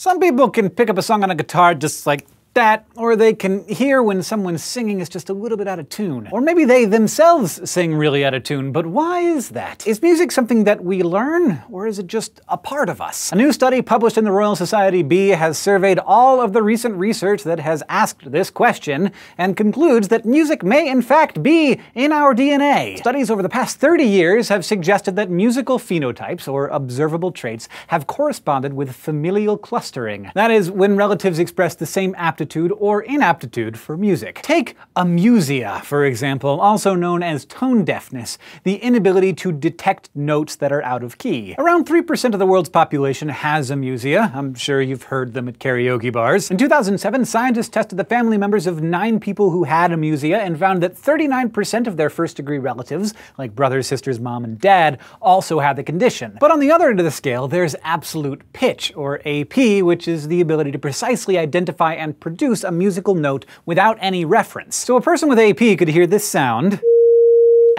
Some people can pick up a song on a guitar just like that, or they can hear when someone's singing is just a little bit out of tune. Or maybe they themselves sing really out of tune, but why is that? Is music something that we learn, or is it just a part of us? A new study published in the Royal Society B has surveyed all of the recent research that has asked this question, and concludes that music may in fact be in our DNA. Studies over the past 30 years have suggested that musical phenotypes, or observable traits, have corresponded with familial clustering. That is, when relatives express the same aptitude aptitude or inaptitude for music. Take amusia, for example, also known as tone deafness, the inability to detect notes that are out of key. Around 3% of the world's population has amusia. I'm sure you've heard them at karaoke bars. In 2007, scientists tested the family members of nine people who had amusia and found that 39% of their first-degree relatives, like brothers, sisters, mom, and dad, also had the condition. But on the other end of the scale, there's absolute pitch, or AP, which is the ability to precisely identify and produce a musical note without any reference. So a person with AP could hear this sound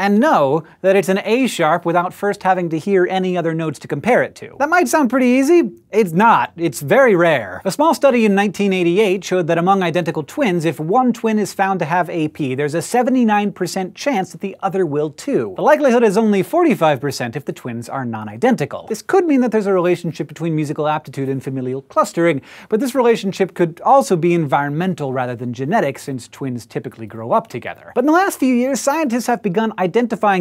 and know that it's an A sharp without first having to hear any other notes to compare it to. That might sound pretty easy. It's not. It's very rare. A small study in 1988 showed that among identical twins, if one twin is found to have AP, there's a 79% chance that the other will too. The likelihood is only 45% if the twins are non-identical. This could mean that there's a relationship between musical aptitude and familial clustering, but this relationship could also be environmental rather than genetic since twins typically grow up together. But in the last few years, scientists have begun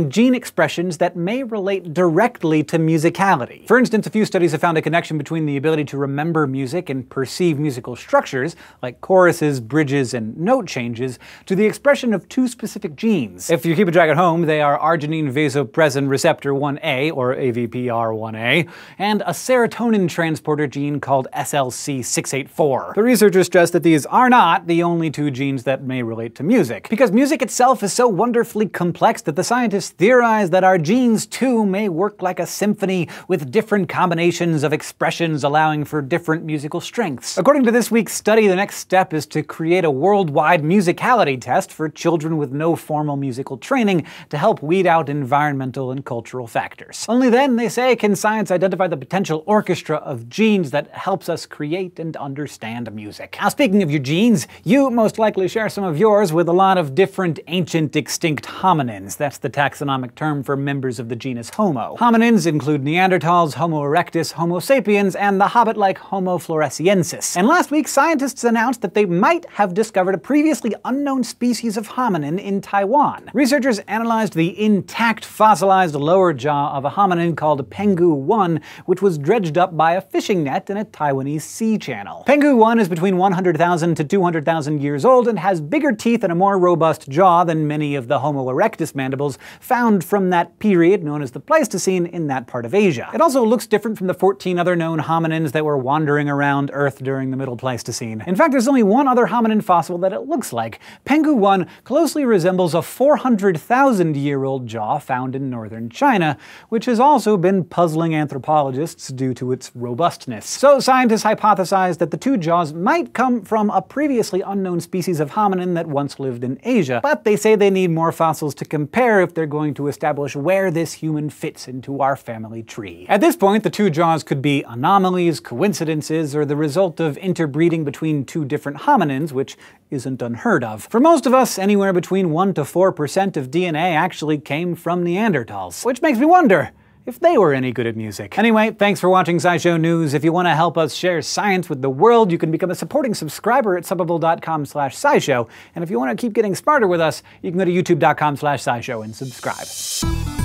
gene expressions that may relate directly to musicality. For instance, a few studies have found a connection between the ability to remember music and perceive musical structures, like choruses, bridges, and note changes, to the expression of two specific genes. If you keep a track at home, they are arginine vasopressin receptor 1A, or AVPR1A, and a serotonin transporter gene called SLC6A4. The researchers stress that these are not the only two genes that may relate to music, because music itself is so wonderfully complex that the scientists theorize that our genes too may work like a symphony with different combinations of expressions allowing for different musical strengths. According to this week's study, the next step is to create a worldwide musicality test for children with no formal musical training to help weed out environmental and cultural factors. Only then, they say, can science identify the potential orchestra of genes that helps us create and understand music. Now speaking of your genes, you most likely share some of yours with a lot of different ancient extinct hominins. That's the taxonomic term for members of the genus Homo. Hominins include Neanderthals, Homo erectus, Homo sapiens, and the hobbit-like Homo floresiensis. And last week, scientists announced that they might have discovered a previously unknown species of hominin in Taiwan. Researchers analyzed the intact fossilized lower jaw of a hominin called Penghu 1, which was dredged up by a fishing net in a Taiwanese sea channel. Penghu 1 is between 100,000 to 200,000 years old and has bigger teeth and a more robust jaw than many of the Homo erectus mandibles found from that period known as the Pleistocene in that part of Asia. It also looks different from the 14 other known hominins that were wandering around Earth during the Middle Pleistocene. In fact, there's only one other hominin fossil that it looks like. Penghu 1 closely resembles a 400,000 year old jaw found in northern China, which has also been puzzling anthropologists due to its robustness. So scientists hypothesized that the two jaws might come from a previously unknown species of hominin that once lived in Asia, but they say they need more fossils to compare if they're going to establish where this human fits into our family tree. At this point, the two jaws could be anomalies, coincidences, or the result of interbreeding between two different hominins, which isn't unheard of. For most of us, anywhere between 1 to 4% of DNA actually came from Neanderthals. Which makes me wonder, if they were any good at music. Anyway, thanks for watching SciShow News. If you want to help us share science with the world, you can become a supporting subscriber at subbable.com slash scishow. And if you want to keep getting smarter with us, you can go to youtube.com slash scishow and subscribe.